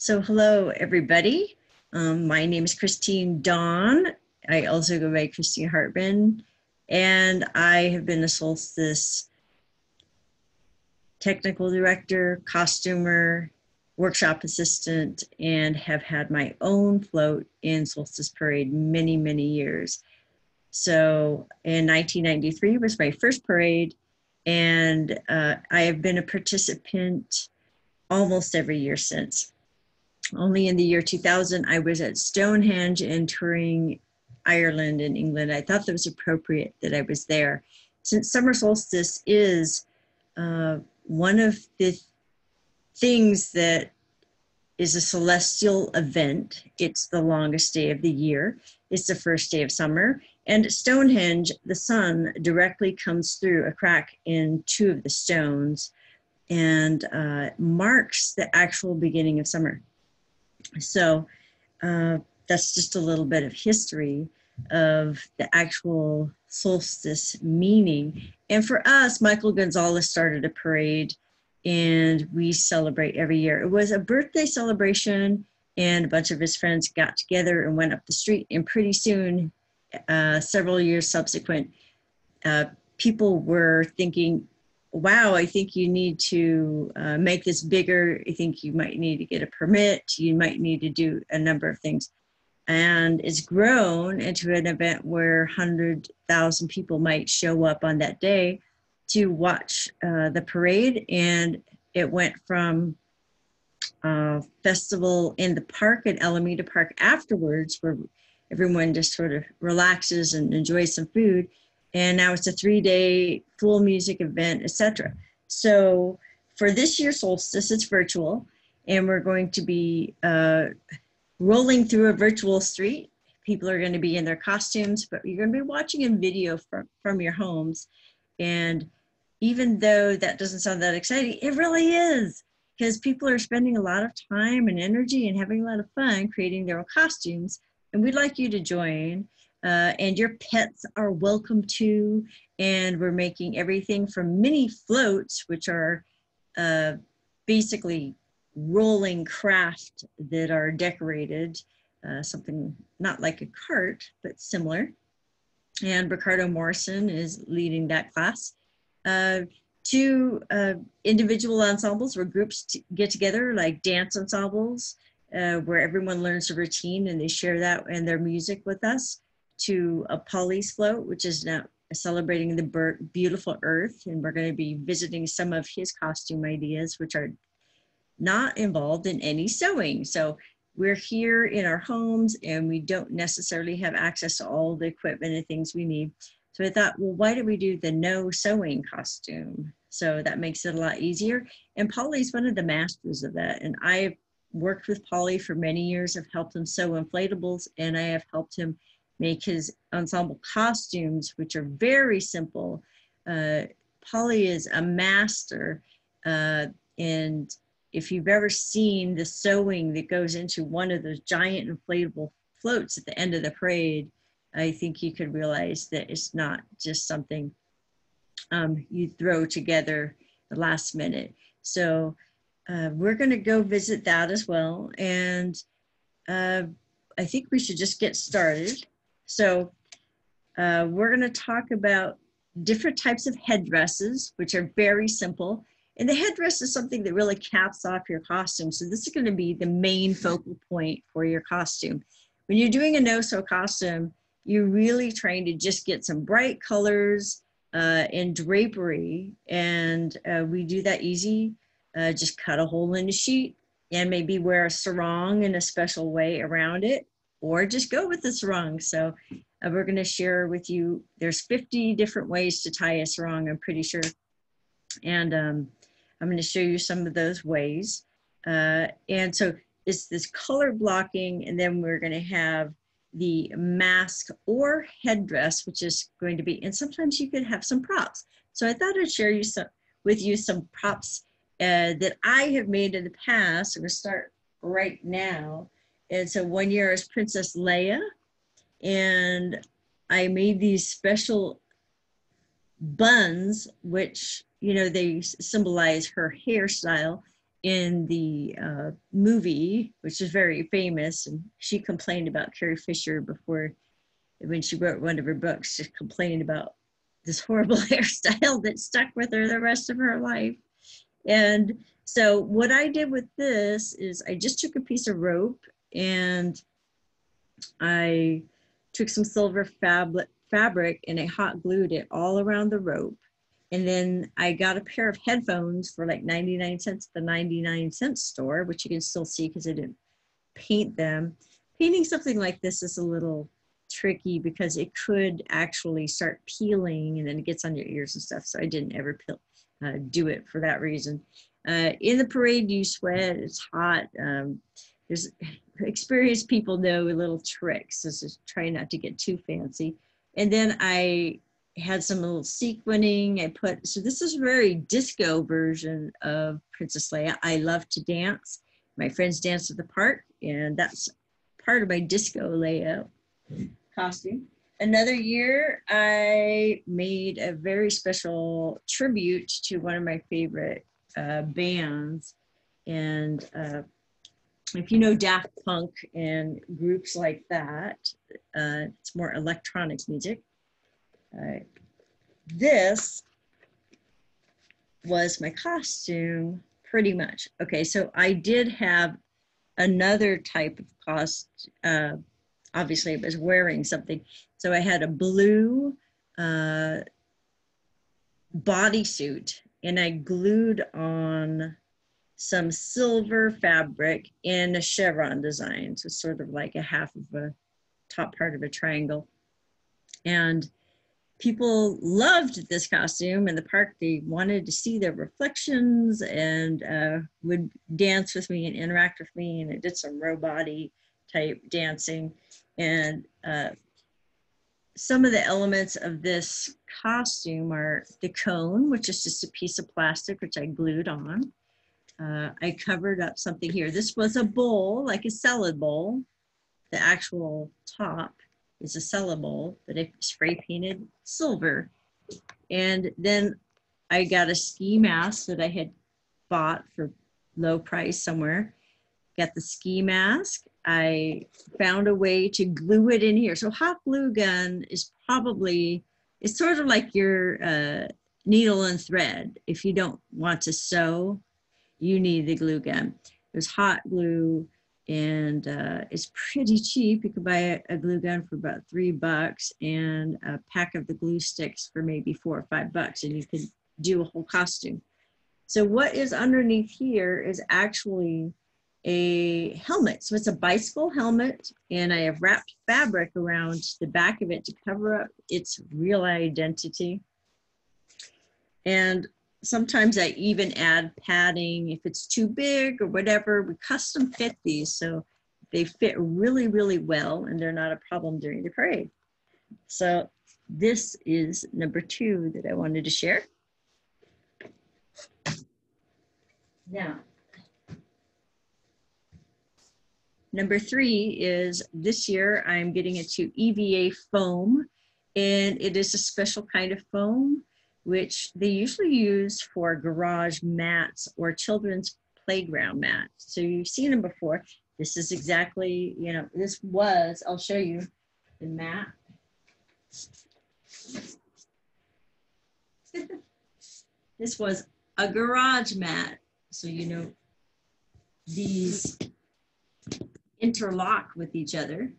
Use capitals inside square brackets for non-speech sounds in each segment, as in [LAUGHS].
So, hello, everybody. Um, my name is Christine Dawn. I also go by Christine Hartman, and I have been a solstice technical director, costumer, workshop assistant, and have had my own float in Solstice Parade many, many years. So, in 1993 was my first parade, and uh, I have been a participant almost every year since only in the year 2000 I was at Stonehenge and touring Ireland and England. I thought that was appropriate that I was there. Since summer solstice is uh, one of the things that is a celestial event, it's the longest day of the year. It's the first day of summer. And Stonehenge, the sun directly comes through a crack in two of the stones and uh, marks the actual beginning of summer. So uh, that's just a little bit of history of the actual solstice meaning. And for us, Michael Gonzalez started a parade and we celebrate every year. It was a birthday celebration, and a bunch of his friends got together and went up the street. And pretty soon, uh, several years subsequent, uh, people were thinking, wow, I think you need to uh, make this bigger. I think you might need to get a permit. You might need to do a number of things. And it's grown into an event where 100,000 people might show up on that day to watch uh, the parade. And it went from a festival in the park at Alameda Park afterwards, where everyone just sort of relaxes and enjoys some food, and now it's a three day full music event, etc. So for this year's solstice, it's virtual, and we're going to be uh, rolling through a virtual street. People are going to be in their costumes, but you're going to be watching a video from, from your homes. And even though that doesn't sound that exciting, it really is because people are spending a lot of time and energy and having a lot of fun creating their own costumes. And we'd like you to join. Uh, and your pets are welcome too. And we're making everything from mini floats, which are uh, basically rolling craft that are decorated, uh, something not like a cart, but similar. And Ricardo Morrison is leading that class. Uh, two uh, individual ensembles where groups get together, like dance ensembles, where everyone learns a routine and they share that and their music with us to a Polly's float, which is now celebrating the beautiful earth. And we're going to be visiting some of his costume ideas, which are not involved in any sewing. So we're here in our homes and we don't necessarily have access to all the equipment and things we need. So I thought, well, why don't we do the no sewing costume? So that makes it a lot easier. And Polly's one of the masters of that. And I've worked with Polly for many years. I've helped him sew inflatables and I have helped him make his ensemble costumes, which are very simple. Uh, Polly is a master, uh, and if you've ever seen the sewing that goes into one of those giant inflatable floats at the end of the parade, I think you could realize that it's not just something um, you throw together the last minute. So uh, we're going to go visit that as well. And uh, I think we should just get started. So uh, we're going to talk about different types of headdresses, which are very simple. And the headdress is something that really caps off your costume. So this is going to be the main focal point for your costume. When you're doing a no-sew costume, you're really trying to just get some bright colors uh, and drapery. And uh, we do that easy. Uh, just cut a hole in the sheet and maybe wear a sarong in a special way around it or just go with the sarong. So uh, we're going to share with you, there's 50 different ways to tie a sarong, I'm pretty sure. And um, I'm going to show you some of those ways. Uh, and so it's this color blocking, and then we're going to have the mask or headdress, which is going to be, and sometimes you could have some props. So I thought I'd share you some, with you some props uh, that I have made in the past. I'm going to start right now. And so one year I was Princess Leia, and I made these special buns, which, you know, they symbolize her hairstyle. in the uh, movie, which is very famous, and she complained about Carrie Fisher before when she wrote one of her books, she complained about this horrible [LAUGHS] hairstyle that stuck with her the rest of her life. And so what I did with this is I just took a piece of rope and I took some silver fabric fabric and I hot glued it all around the rope. And then I got a pair of headphones for like 99 cents at the 99 cent store, which you can still see because I didn't paint them. Painting something like this is a little tricky because it could actually start peeling and then it gets on your ears and stuff. So I didn't ever peel, uh, do it for that reason. Uh, in the parade, you sweat, it's hot. Um, there's experienced people know little tricks. So just try not to get too fancy. And then I had some little sequening. I put, so this is a very disco version of Princess Leia. I love to dance. My friends dance at the park and that's part of my disco Leia costume. Another year, I made a very special tribute to one of my favorite uh, bands. And uh, if you know Daft Punk and groups like that, uh, it's more electronic music. This was my costume pretty much. Okay, so I did have another type of cost, uh, obviously it was wearing something. So I had a blue uh, bodysuit and I glued on some silver fabric in a chevron design. So sort of like a half of a top part of a triangle. And people loved this costume in the park. They wanted to see their reflections and uh, would dance with me and interact with me. And I did some robot type dancing. And uh, some of the elements of this costume are the cone, which is just a piece of plastic, which I glued on. Uh, I covered up something here. This was a bowl, like a salad bowl. The actual top is a salad bowl that I spray painted silver. And then I got a ski mask that I had bought for low price somewhere. Got the ski mask. I found a way to glue it in here. So hot glue gun is probably, it's sort of like your uh, needle and thread. If you don't want to sew, you need the glue gun. There's hot glue and uh, it's pretty cheap. You can buy a, glue gun for about three bucks and a pack of the glue sticks for maybe four or five bucks and you can do a whole costume. So what is underneath here is actually a helmet. So it's a bicycle helmet, and I have wrapped fabric around the back of it to cover up its real identity. And sometimes I even add padding if it's too big or whatever. We custom fit these so they fit really, really well and they're not a problem during the parade. So this is number two that I wanted to share. Now, Number three is this year I'm getting into EVA foam and it is a special kind of foam which they usually use for garage mats or children's playground mats. So you've seen them before. This is exactly, you know, this was, I'll show you the mat. [LAUGHS] this was a garage mat. So, you know, these interlock with each other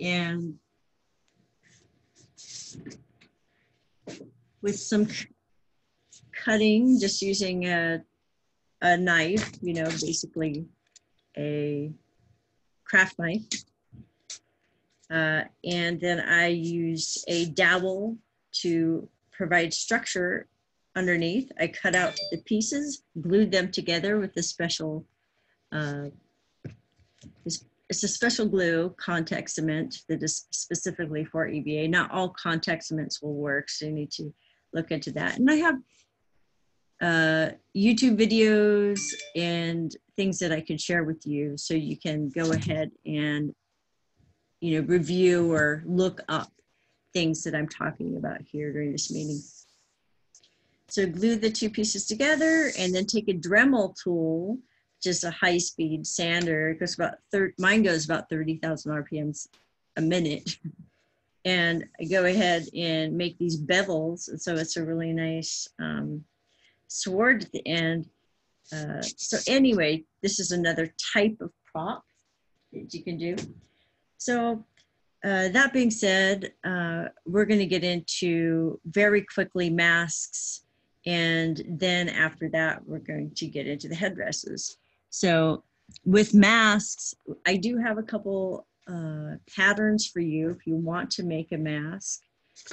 and with some cutting, just using a, a knife, you know, basically a craft knife. Uh, and then I use a dowel to provide structure underneath. I cut out the pieces, glued them together with a special uh, it's, it's a special glue contact cement that is specifically for EVA. Not all contact cements will work, so you need to look into that. And I have uh, YouTube videos and things that I can share with you so you can go ahead and you know review or look up things that I'm talking about here during this meeting. so glue the two pieces together and then take a Dremel tool, just a high speed sander. It goes about, mine goes about 30,000 RPMs a minute. [LAUGHS] and I go ahead and make these bevels. And so it's a really nice um, sword at the end. Uh, so anyway, this is another type of prop that you can do. So uh, that being said, uh, we're going to get into very quickly masks. And then after that, we're going to get into the headdresses. So with masks, I do have a couple uh, patterns for you if you want to make a mask.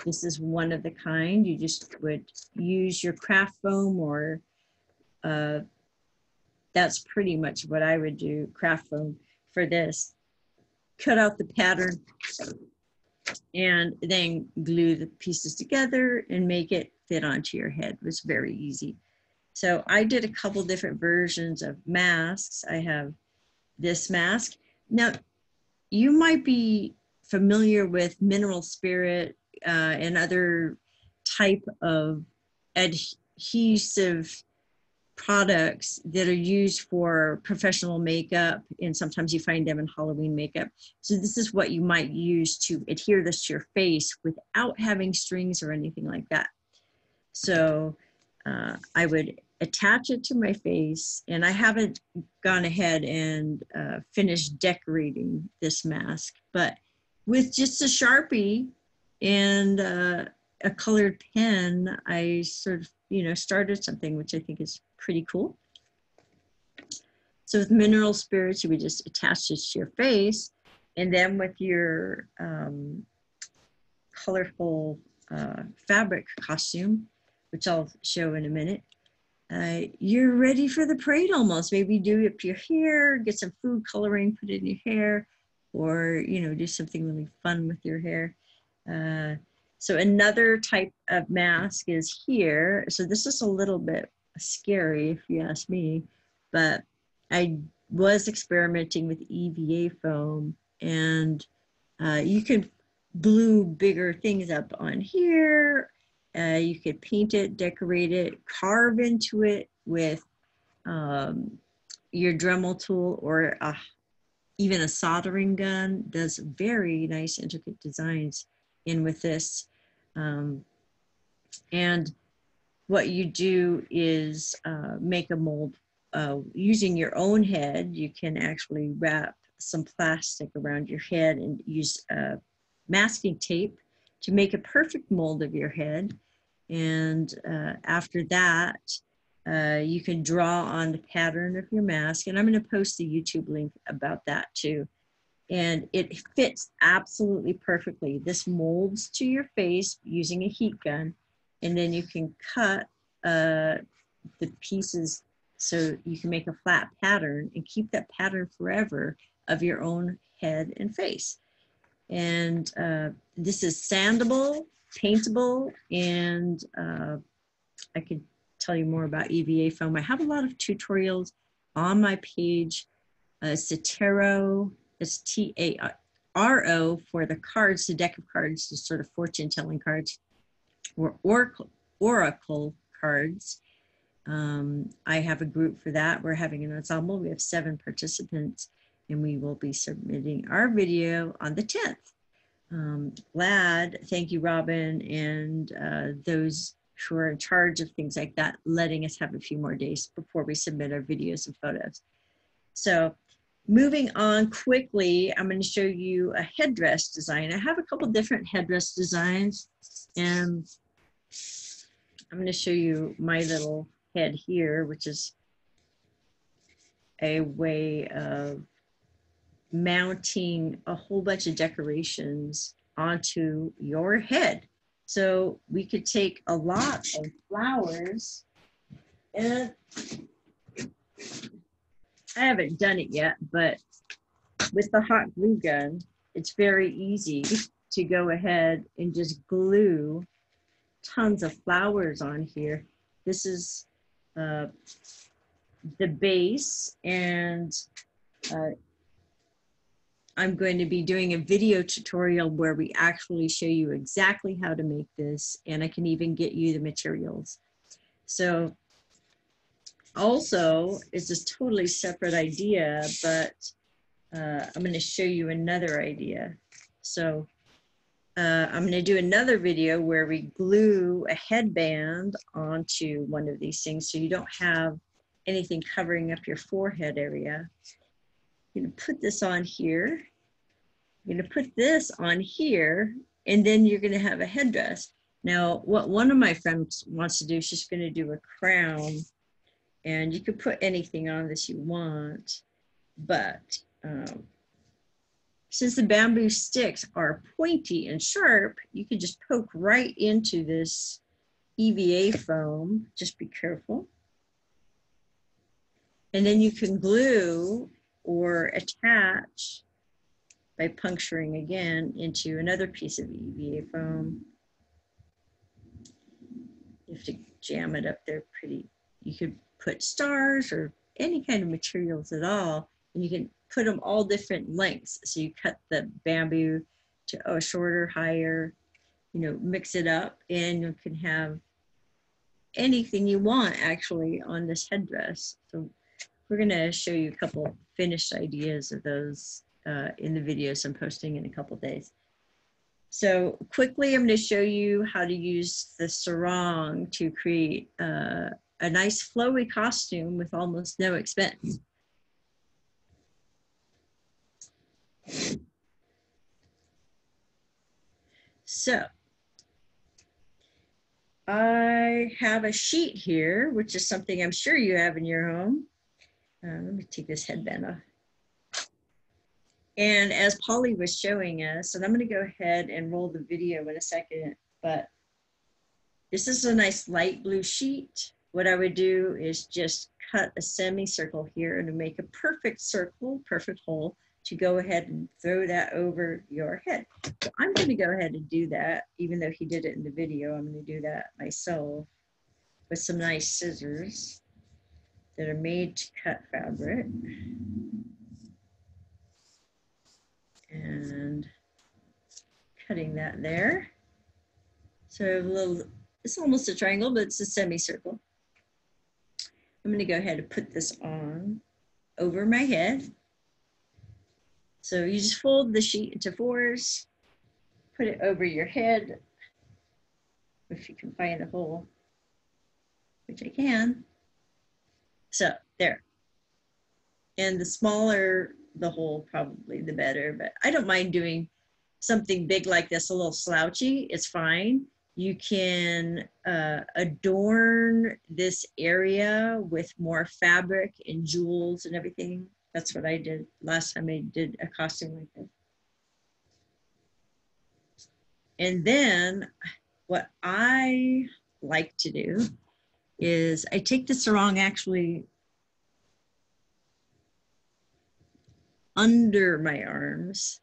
This is one of the kind. You just would use your craft foam or uh, that's pretty much what I would do, craft foam for this cut out the pattern and then glue the pieces together and make it fit onto your head. It was very easy. So I did a couple different versions of masks. I have this mask. Now, you might be familiar with mineral spirit uh, and other type of adhesive products that are used for professional makeup and sometimes you find them in halloween makeup. So this is what you might use to adhere this to your face without having strings or anything like that. So uh, i would attach it to my face and i haven't gone ahead and uh, finished decorating this mask but with just a sharpie and uh, a colored pen i sort of you know started something which i think is pretty cool. So with mineral spirits, you would just attach it to your face. And then with your um, colorful uh, fabric costume, which I'll show in a minute, uh, you're ready for the parade almost. Maybe do up your hair, get some food coloring, put it in your hair, or, you know, do something really fun with your hair. Uh, so another type of mask is here. So this is a little bit scary if you ask me, but I was experimenting with EVA foam and uh, you could glue bigger things up on here. Uh, you could paint it, decorate it, carve into it with um, your Dremel tool or a, even a soldering gun does very nice intricate designs in with this. Um, and what you do is uh, make a mold uh, using your own head. You can actually wrap some plastic around your head and use masking tape to make a perfect mold of your head. And uh, after that, uh, you can draw on the pattern of your mask. And I'm going to post the YouTube link about that too. And it fits absolutely perfectly. This molds to your face using a heat gun and then you can cut uh, the pieces so you can make a flat pattern and keep that pattern forever of your own head and face. And uh, this is sandable, paintable, and uh, I could tell you more about EVA foam. I have a lot of tutorials on my page. Uh, Cetaro, it's T-A-R-O for the cards, the deck of cards, the sort of fortune telling cards or oracle, oracle cards. Um, I have a group for that. We're having an ensemble. We have seven participants and we will be submitting our video on the 10th. Um, glad, thank you, Robin, and uh, those who are in charge of things like that, letting us have a few more days before we submit our videos and photos. So moving on quickly, I'm going to show you a headdress design. I have a couple different headdress designs and I'm going to show you my little head here, which is a way of mounting a whole bunch of decorations onto your head. So we could take a lot of flowers and I haven't done it yet, but with the hot glue gun, it's very easy [LAUGHS] to go ahead and just glue tons of flowers on here. This is uh, the base and uh, I'm going to be doing a video tutorial where we actually show you exactly how to make this and I can even get you the materials. So also, it's a totally separate idea, but uh, I'm going to show you another idea. So uh, I'm going to do another video where we glue a headband onto one of these things so you don't have anything covering up your forehead area. Going to put this on here. You're going to put this on here, and then you're going to have a headdress. Now, what one of my friends wants to do, she's going to do a crown, and you could put anything on this you want, but um, since the bamboo sticks are pointy and sharp, you can just poke right into this EVA foam. Just be careful. And then you can glue or attach by puncturing again into another piece of EVA foam. You have to jam it up there pretty. You could put stars or any kind of materials at all, and you can put them all different lengths. So you cut the bamboo to a shorter, higher, you know, mix it up and you can have anything you want actually on this headdress. So we're gonna show you a couple finished ideas of those uh, in the videos I'm posting in a couple days. So quickly, I'm gonna show you how to use the sarong to create uh, a nice flowy costume with almost no expense. So I have a sheet here, which is something I'm sure you have in your home. Uh, let me take this headband off. And as Polly was showing us, and I'm going to go ahead and roll the video in a second, but this is a nice light blue sheet. What I would do is just cut a semicircle here and make a perfect circle, perfect hole to go ahead and throw that over your head. So I'm going to go ahead and do that, even though he did it in the video. I'm going to do that myself with some nice scissors that are made to cut fabric. And cutting that there. So a little, it's almost a triangle, but it's a semicircle. I'm to go ahead and put this on over my head. So you just fold the sheet into fours, put it over your head, if you can find a hole, which I can. So there. And the smaller the hole, probably the better, but I don't mind doing something big like this, a little slouchy, it's fine. You can uh, adorn this area with more fabric and jewels and everything that's what I did last time I did a costume like this. And then what I like to do is I take the sarong actually under my arms.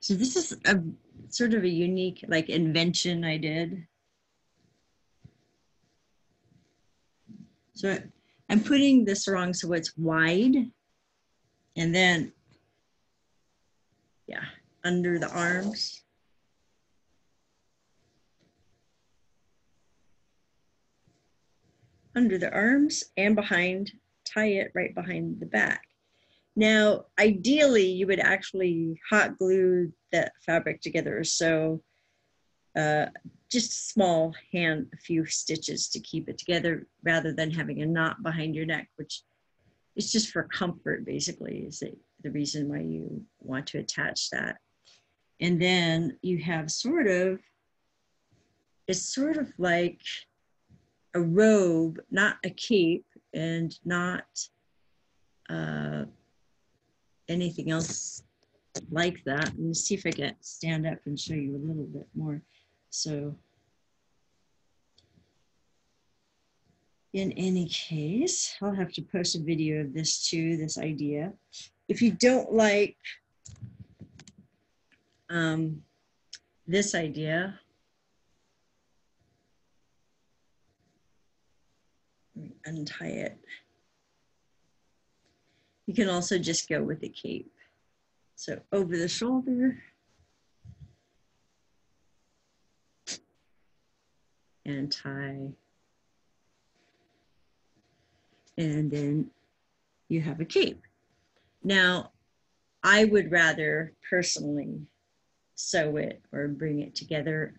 So this is a sort of a unique like invention I did. So I'm putting the sarong so it's wide and then, yeah, under the arms. Under the arms and behind, tie it right behind the back. Now, ideally, you would actually hot glue that fabric together. So uh, just small hand, a few stitches to keep it together rather than having a knot behind your neck, which is just for comfort, basically, is the, the reason why you want to attach that. And then you have sort of, it's sort of like a robe, not a cape and not uh, anything else like that. Let me see if I can stand up and show you a little bit more. So in any case, I'll have to post a video of this too, this idea. If you don't like um, this idea, untie it. You can also just go with the cape. So over the shoulder. and tie and then you have a cape. Now, I would rather personally sew it or bring it together.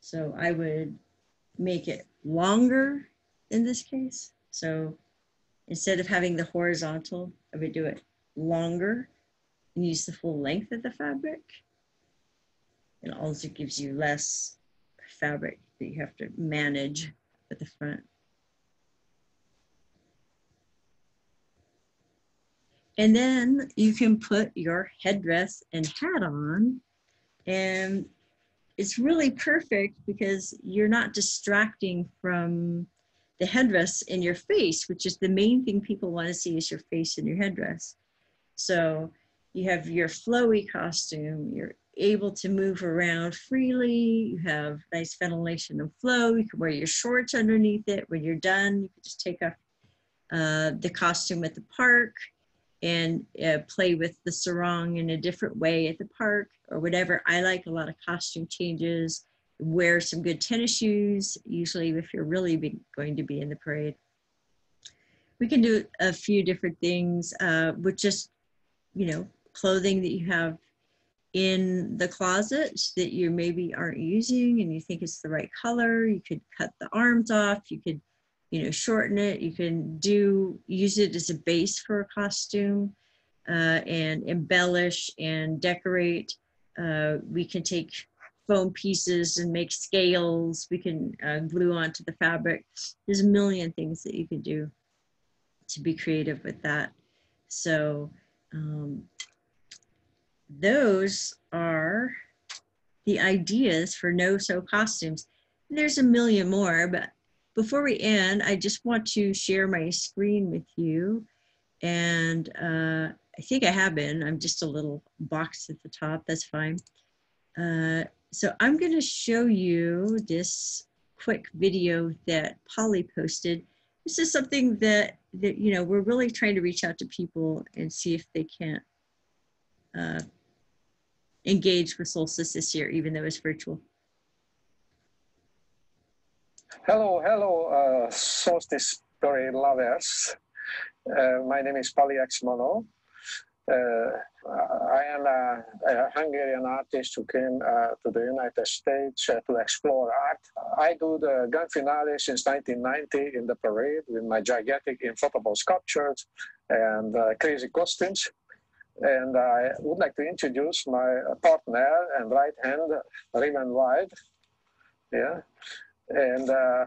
So I would make it longer in this case. So instead of having the horizontal, I would do it longer and use the full length of the fabric. It also gives you less fabric that you have to manage at the front. And then you can put your headdress and hat on and it's really perfect because you're not distracting from the headdress in your face, which is the main thing people want to see is your face and your headdress. So you have your flowy costume, you're able to move around freely, you have nice ventilation and flow, you can wear your shorts underneath it. When you're done, you can just take off uh, the costume at the park and uh, play with the sarong in a different way at the park or whatever. I like a lot of costume changes. Wear some good tennis shoes, usually if you're really going to be in the parade. We can do a few different things uh, with just, you know, clothing that you have in the closet that you maybe aren't using and you think it's the right color. You could cut the arms off. You could you know, shorten it. You can do, use it as a base for a costume uh, and embellish and decorate. Uh, we can take foam pieces and make scales. We can uh, glue onto the fabric. There's a million things that you can do to be creative with that. So um, those are the ideas for no-sew costumes. There's a million more, but before we end, I just want to share my screen with you. And uh, I think I have been, I'm just a little box at the top, that's fine. Uh, so I'm gonna show you this quick video that Polly posted. This is something that, that you know, we're really trying to reach out to people and see if they can't uh, engage with Solstice this year, even though it's virtual. Hello, hello, uh, solstice story lovers. Uh, my name is Polly Exmono. Uh, I am a, a, Hungarian artist who came uh, to the United States uh, to explore art. I do the gun finale since 1990 in the parade with my gigantic inflatable sculptures and crazy costumes. And I would like to introduce my partner and right hand, Raven White. Yeah and uh,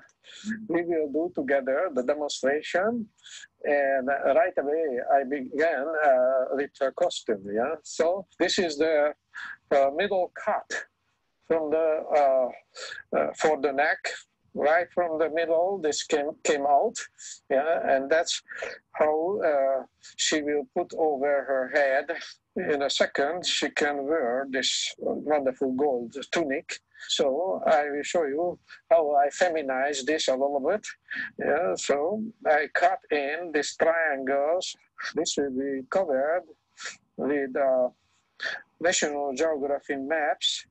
we will do together the demonstration. And right away, I began uh, with a costume. Yeah, so this is the uh, middle cut from the uh, uh, for the neck. Right from the middle, this came came out, yeah, and that's how uh, she will put over her head. In a second, she can wear this wonderful gold tunic so I will show you how I feminize this a little bit. Yeah, so I cut in these triangles. This will be covered with uh, National Geographic maps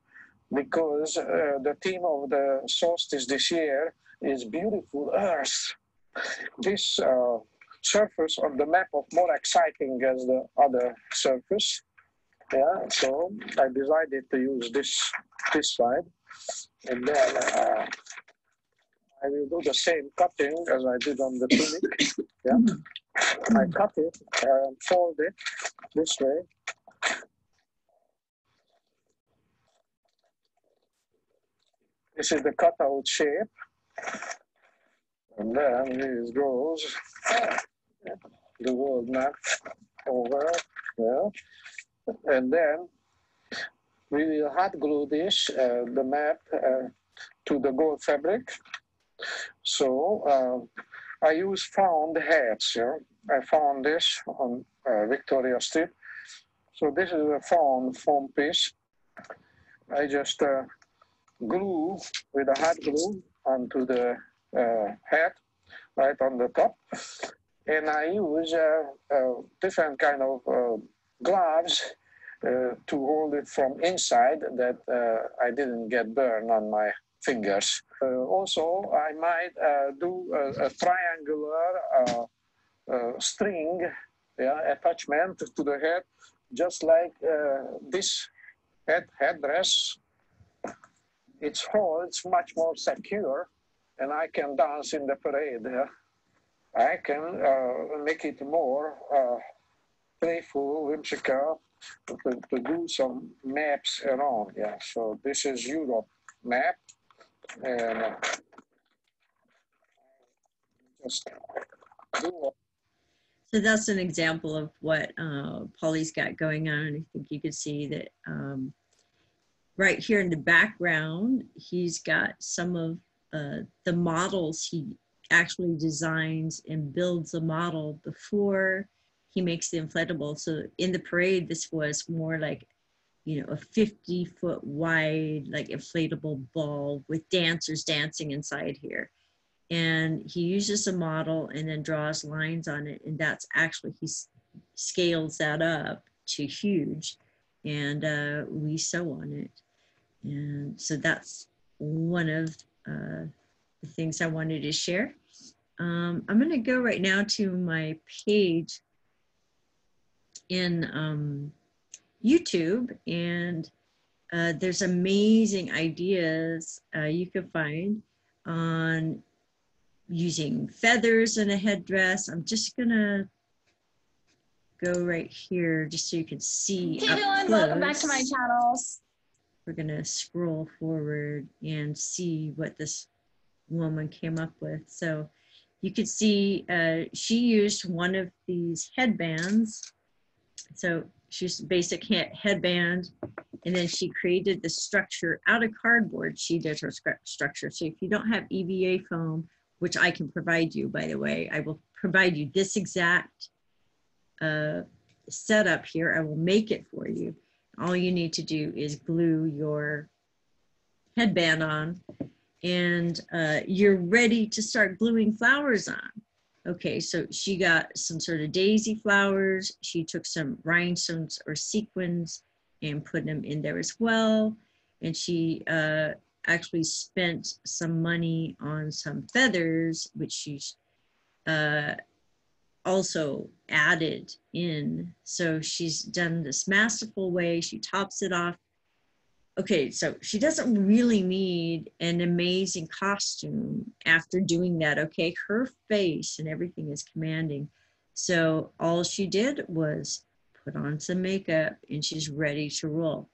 because uh, the theme of the solstice this year is beautiful Earth. This uh, surface on the map of more exciting as the other surface. Yeah, so I decided to use this this side. And then uh, I will do the same cutting as I did on the tunic. [COUGHS] Yeah. I cut it and fold it this way. This is the cutout shape. And then this goes the world map over. Yeah. And then we will hot glue this, uh, the map, uh, to the gold fabric. So uh, I use found hats. Yeah? I found this on uh, Victoria Street. So this is a found foam piece. I just uh, glue with a hot glue onto the hat right on the top. And I use different kind of gloves uh, to hold it from inside that uh, I didn't get burned on my fingers. Uh, also, I might uh, do a, a triangular uh, uh, string yeah, attachment to the head, just like this head headdress. Its holds much more secure, and I can dance in the parade. Yeah? I can make it more playful, whimsical, to, to do some maps around. Yeah, so this is Europe map and uh, just do so that's an example of what uh, Polly's got going on. I think you can see that um, right here in the background, he's got some of uh, the models he actually designs and builds a model before he makes the inflatable. So in the parade, this was more like you know, a 50 foot wide, like inflatable ball with dancers dancing inside here. And he uses a model and then draws lines on it. And that's actually, he scales that up to huge and uh, we sew on it. And so that's one of uh, the things I wanted to share. Um, I'm going to go right now to my page in um, YouTube, and uh, there's amazing ideas uh, you can find on using feathers in a headdress. I'm just gonna go right here just so you can see. Hey everyone, welcome back to my channels. We're gonna scroll forward and see what this woman came up with. So you can see uh, she used one of these headbands. So she's basic headband and then she created the structure out of cardboard. She did her structure. So if you don't have eva foam which i can provide you by the way i will provide you this exact uh, setup here. I will make it for you. All you need to do is glue your headband on and uh, you're ready to start gluing flowers on Okay, so she got some sort of daisy flowers. She took some rhinestones or sequins and put them in there as well. And she uh, actually spent some money on some feathers, which she's uh, also added in. So she's done this masterful way. She tops it off okay, so she doesn't really need an amazing costume after doing that. Okay, her face and everything is commanding. So all she did was put on some makeup and she's ready to roll.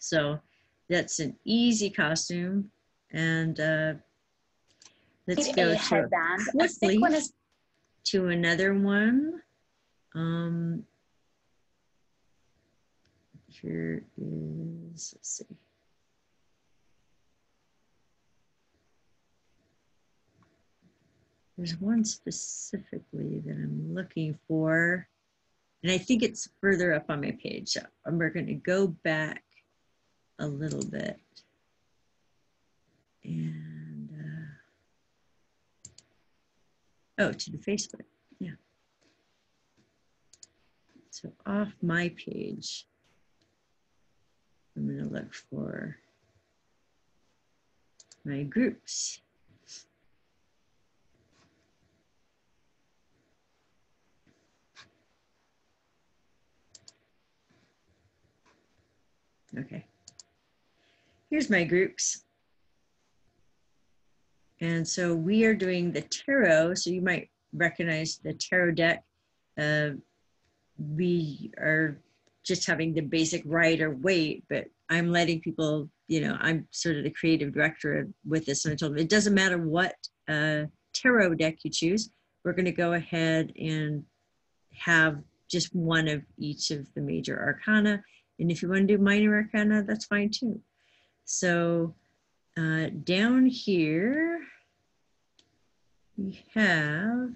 So that's an easy costume. And uh, let's go to, quickly to another one. Um, here is, let's see. There's one specifically that I'm looking for, and I think it's further up on my page. So we're going to go back a little bit. And, uh, oh, to the Facebook, yeah. So off my page, I'm going to look for my groups. Okay. Here's my groups. And so we are doing the tarot. So you might recognize the tarot deck. Uh, we are just having the basic Rider-Waite, but I'm letting people, you know, I'm sort of the creative director with this. And I told them it doesn't matter what uh, tarot deck you choose, we're going to go ahead and have just one of each of the major arcana. And if you want to do minor arcana, that's fine too. So uh, down here, we have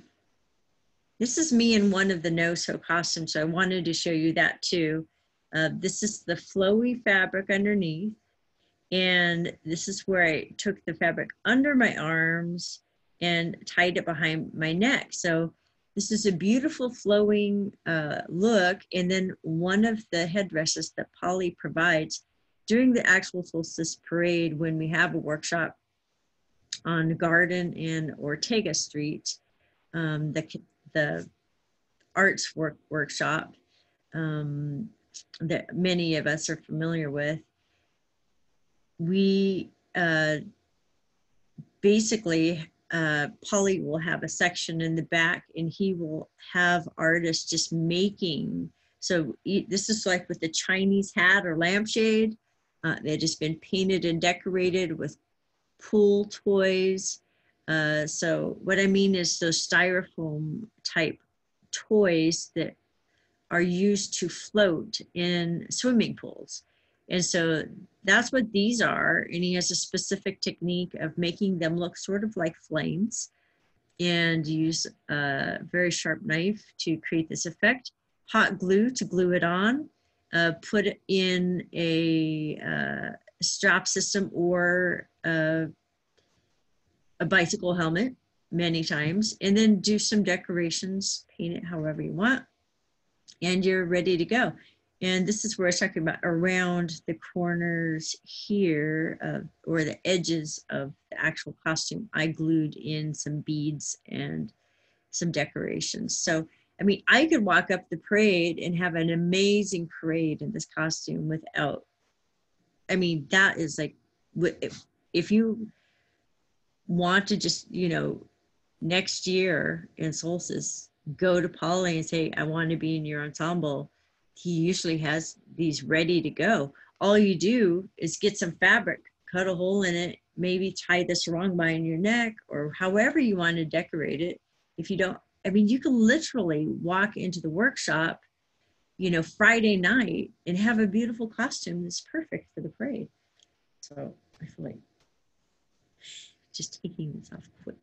this is me in one of the no-sew costumes, so I wanted to show you that too. Uh, this is the flowy fabric underneath. And this is where I took the fabric under my arms and tied it behind my neck. So this is a beautiful flowing uh, look. And then one of the headdresses that Polly provides during the actual solstice parade, when we have a workshop on Garden and Ortega Street, um, the, the arts work workshop um, that many of us are familiar with, we uh, basically uh, Polly will have a section in the back and he will have artists just making. So this is like with the Chinese hat or lampshade. Uh, they've just been painted and decorated with pool toys. Uh, so what I mean is those styrofoam type toys that are used to float in swimming pools. And so that's what these are. And he has a specific technique of making them look sort of like flames and use a very sharp knife to create this effect. Hot glue to glue it on. Uh, put in a uh, strap system or a bicycle helmet many times and then do some decorations, paint it however you want, and you're ready to go. And this is where I was talking about around the corners here, uh, or the edges of the actual costume. I glued in some beads and some decorations. So, I mean, I could walk up the parade and have an amazing parade in this costume without, I mean, that is like, if, if you want to just, you know, next year in solstice, go to Polly and say, I want to be in your ensemble he usually has these ready to go. All you do is get some fabric, cut a hole in it, maybe tie the sarong behind your neck or however you want to decorate it. If you don't, I mean, you can literally walk into the workshop, you know, Friday night and have a beautiful costume that's perfect for the parade. So I feel like just taking this off quick.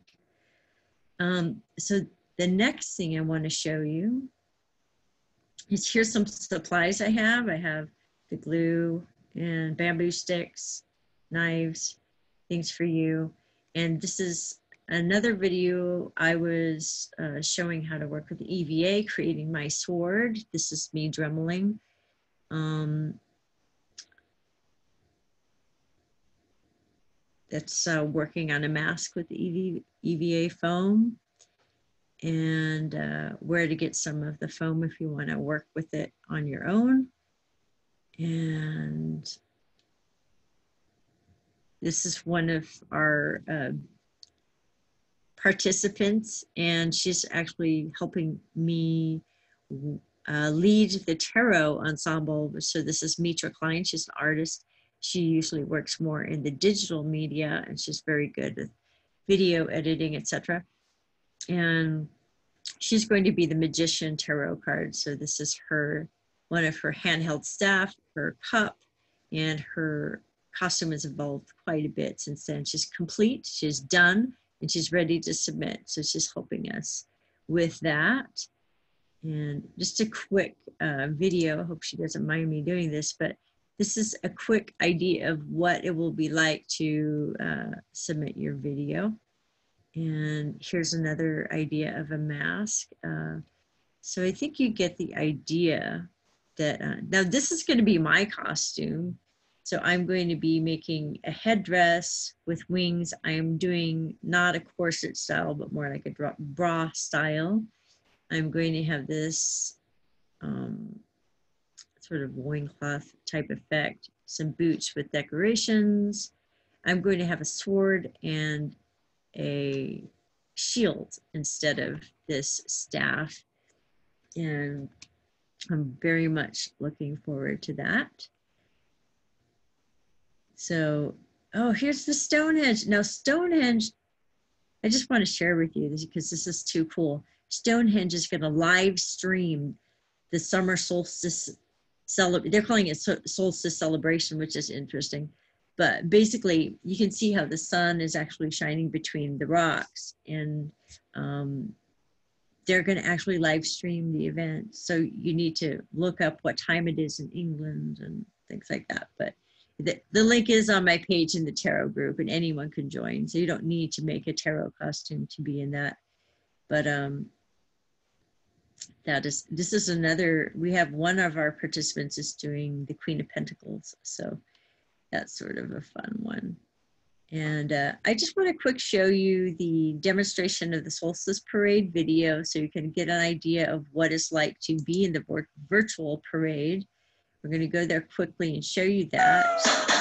Um, so the next thing I want to show you is here's some supplies I have. I have the glue and bamboo sticks, knives, things for you. And this is another video I was uh, showing how to work with EVA, creating my sword. This is me dremeling. Um, that's uh, working on a mask with EV, EVA foam and uh, where to get some of the foam if you want to work with it on your own. And this is one of our uh, participants, and she's actually helping me uh, lead the tarot ensemble. So this is Mitra Klein. She's an artist. She usually works more in the digital media, and she's very good with video editing, etc and she's going to be the magician tarot card. So this is her, one of her handheld staff, her cup, and her costume has evolved quite a bit since then. She's complete, she's done, and she's ready to submit. So she's helping us with that. And just a quick uh, video, I hope she doesn't mind me doing this, but this is a quick idea of what it will be like to uh, submit your video. And here's another idea of a mask. Uh, so I think you get the idea that, uh, now this is gonna be my costume. So I'm going to be making a headdress with wings. I'm doing not a corset style, but more like a bra style. I'm going to have this um, sort of loincloth type effect, some boots with decorations. I'm going to have a sword and a shield instead of this staff. And I'm very much looking forward to that. So, oh, here's the Stonehenge. Now, Stonehenge, I just want to share with you this because this is too cool. Stonehenge is going to live stream the summer solstice celebration. They're calling it solstice celebration, which is interesting. But basically you can see how the sun is actually shining between the rocks and um, they're going to actually live stream the event. So you need to look up what time it is in england and things like that. But the, the link is on my page in the tarot group and anyone can join. So you don't need to make a tarot costume to be in that. But um that is this is another we have one of our participants is doing the queen of pentacles so That's sort of a fun one. And uh, I just want to quick show you the demonstration of the Solstice Parade video so you can get an idea of what it's like to be in the virtual parade. We're going to go there quickly and show you that.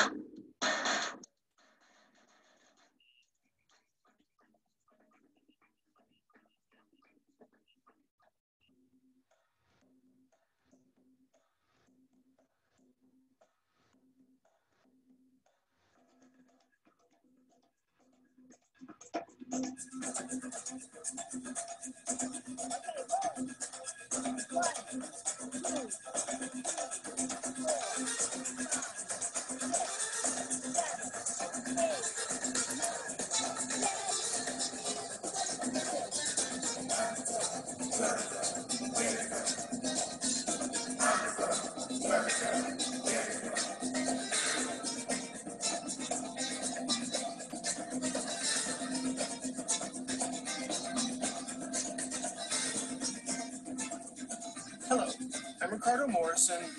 Hello, I'm Ricardo Morrison,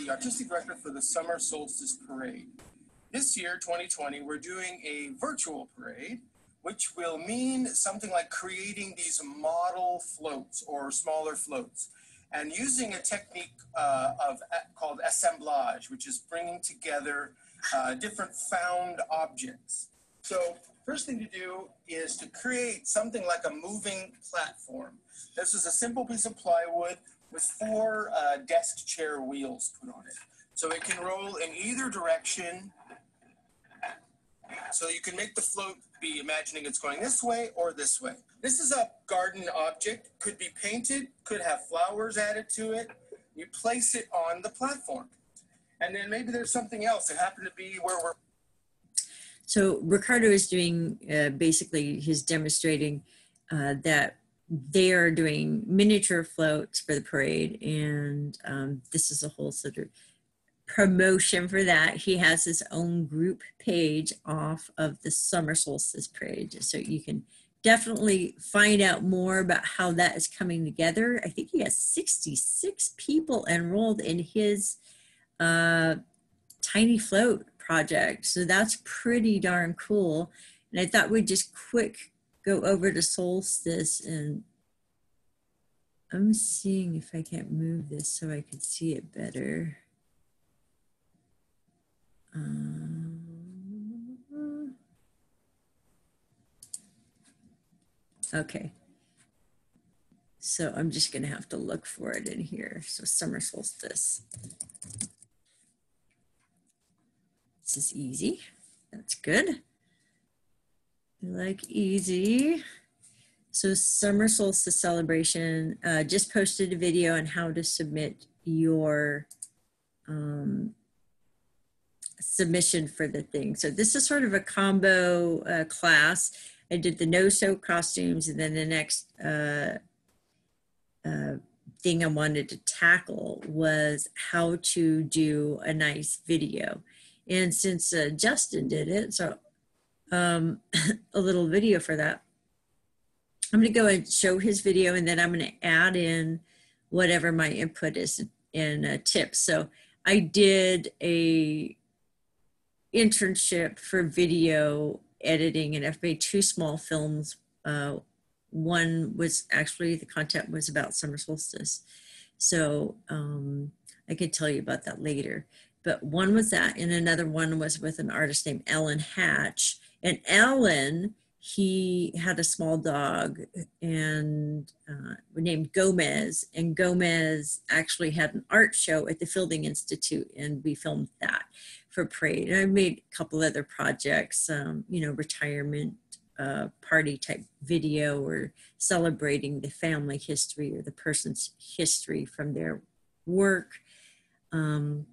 Artistic Director for the Summer Solstice Parade. This year, 2020, we're doing a virtual parade, which will mean something like creating these model floats or smaller floats and using a technique uh, of called assemblage, which is bringing together uh, different found objects. So first thing to do is to create something like a moving platform. This is a simple piece of plywood with four uh, desk chair wheels put on it. So it can roll in either direction. So you can make the float be imagining it's going this way or this way. This is a garden object, could be painted, could have flowers added to it. You place it on the platform. And then maybe there's something else that happened to be where we're. So Ricardo is doing uh, basically, he's demonstrating uh, that they are doing miniature floats for the parade and um, this is a whole sort of promotion for that. He has his own group page off of the summer solstice parade so you can definitely find out more about how that is coming together. I think he has 66 people enrolled in his uh, tiny float project so that's pretty darn cool. And i thought we'd just quick go over to Solstice and I'm seeing if I can't move this so I can see it better. Um, okay. So I'm just going to have to look for it in here. So summer solstice. This is easy. That's good like easy. So summer solstice celebration, uh, just posted a video on how to submit your um, submission for the thing. So this is sort of a combo uh, class. I did the no-sew costumes and then the next uh, uh, thing I wanted to tackle was how to do a nice video. And since uh, Justin did it, so um, [LAUGHS] a little video for that. I'm going to go and show his video and then I'm going to add in whatever my input is in uh, tips. So I did a internship for video editing and I've made two small films. Uh, one was actually the content was about summer solstice. So um, I could tell you about that later. But one was that and another one was with an artist named Ellen Hatch and Alan, he had a small dog and uh, named Gomez. And Gomez actually had an art show at the Fielding Institute, and we filmed that for Parade. And I made a couple other projects, um, you know, retirement uh, party type video or celebrating the family history or the person's history from their work, um,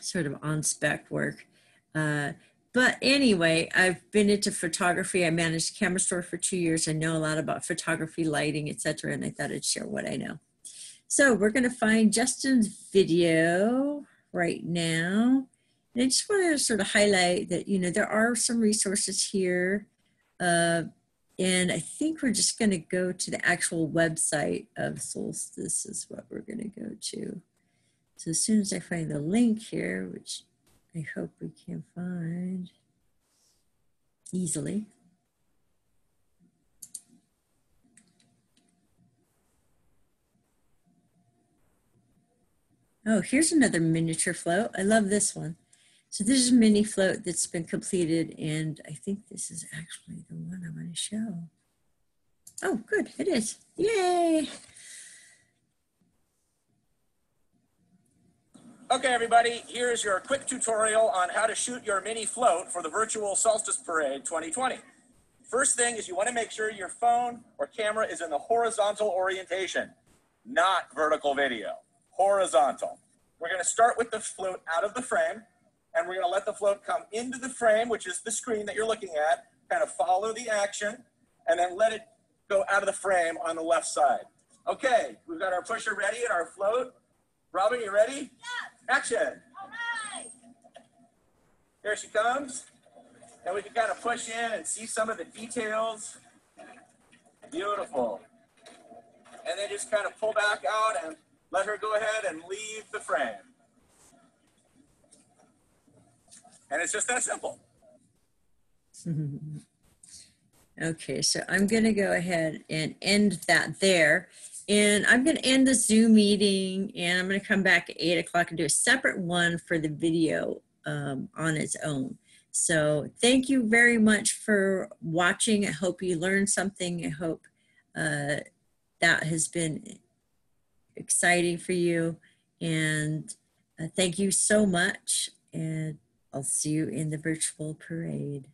sort of on spec work. Uh, but anyway, I've been into photography. I managed a camera store for two years. I know a lot about photography, lighting, etc. And I thought I'd share what I know. So we're going to find Justin's video right now. And I just want to sort of highlight that, you know, there are some resources here. Uh, and I think we're just going to go to the actual website of Solstice is what we're going to go to. So as soon as I find the link here, which I hope we can find easily. Oh, here's another miniature float. I love this one. So this is a mini float that's been completed and I think this is actually the one I'm going to show. Oh, good. It is. Yay. Okay, everybody, here's your quick tutorial on how to shoot your mini float for the virtual Solstice Parade 2020. First thing is you want to make sure your phone or camera is in the horizontal orientation, not vertical video, horizontal. We're going to start with the float out of the frame, and we're going to let the float come into the frame, which is the screen that you're looking at, kind of follow the action, and then let it go out of the frame on the left side. Okay, we've got our pusher ready and our float. Robin, you ready? Action. Here she comes. And we can kind of push in and see some of the details. Beautiful. And then just kind of pull back out and let her go ahead and leave the frame. And it's just that simple. [LAUGHS] Okay, so I'm going to go ahead and end that there. And I'm going to end the Zoom meeting and I'm going to come back at 8 o'clock and do a separate one for the video um, on its own. So thank you very much for watching. I hope you learned something. I hope uh, that has been exciting for you. And uh, thank you so much. And I'll see you in the virtual parade.